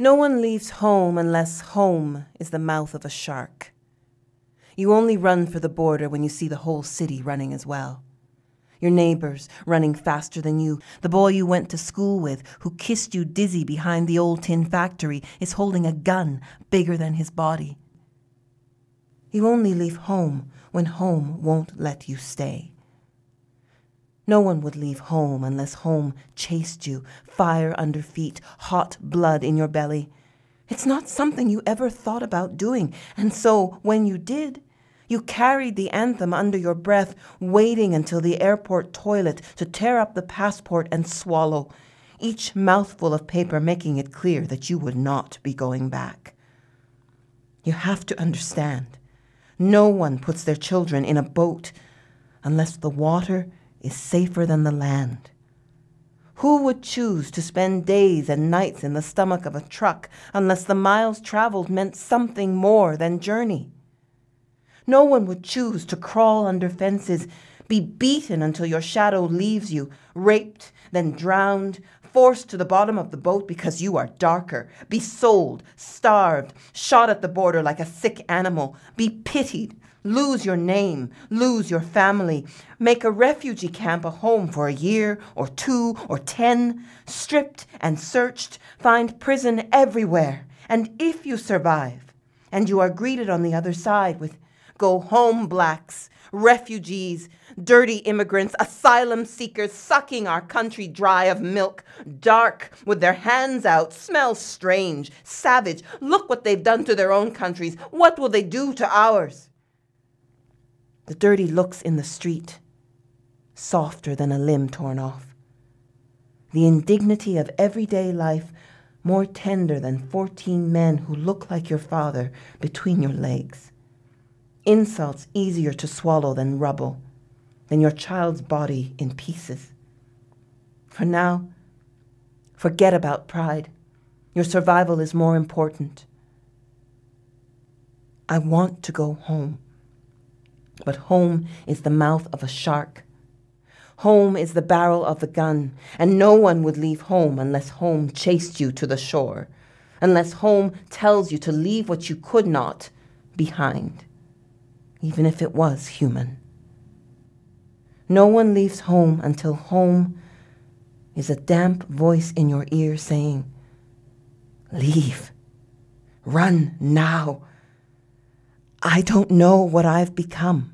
No one leaves home unless home is the mouth of a shark. You only run for the border when you see the whole city running as well. Your neighbors running faster than you. The boy you went to school with, who kissed you dizzy behind the old tin factory, is holding a gun bigger than his body. You only leave home when home won't let you stay. No one would leave home unless home chased you, fire under feet, hot blood in your belly. It's not something you ever thought about doing, and so when you did, you carried the anthem under your breath, waiting until the airport toilet to tear up the passport and swallow, each mouthful of paper making it clear that you would not be going back. You have to understand. No one puts their children in a boat unless the water is safer than the land. Who would choose to spend days and nights in the stomach of a truck unless the miles traveled meant something more than journey? No one would choose to crawl under fences, be beaten until your shadow leaves you, raped, then drowned, forced to the bottom of the boat because you are darker, be sold, starved, shot at the border like a sick animal, be pitied, lose your name, lose your family, make a refugee camp a home for a year or two or ten, stripped and searched, find prison everywhere. And if you survive, and you are greeted on the other side with Go home, blacks, refugees, dirty immigrants, asylum seekers sucking our country dry of milk, dark, with their hands out, smell strange, savage. Look what they've done to their own countries. What will they do to ours? The dirty looks in the street, softer than a limb torn off. The indignity of everyday life, more tender than 14 men who look like your father between your legs insults easier to swallow than rubble, than your child's body in pieces. For now, forget about pride. Your survival is more important. I want to go home. But home is the mouth of a shark. Home is the barrel of the gun, and no one would leave home unless home chased you to the shore, unless home tells you to leave what you could not behind even if it was human. No one leaves home until home is a damp voice in your ear saying, Leave. Run now. I don't know what I've become.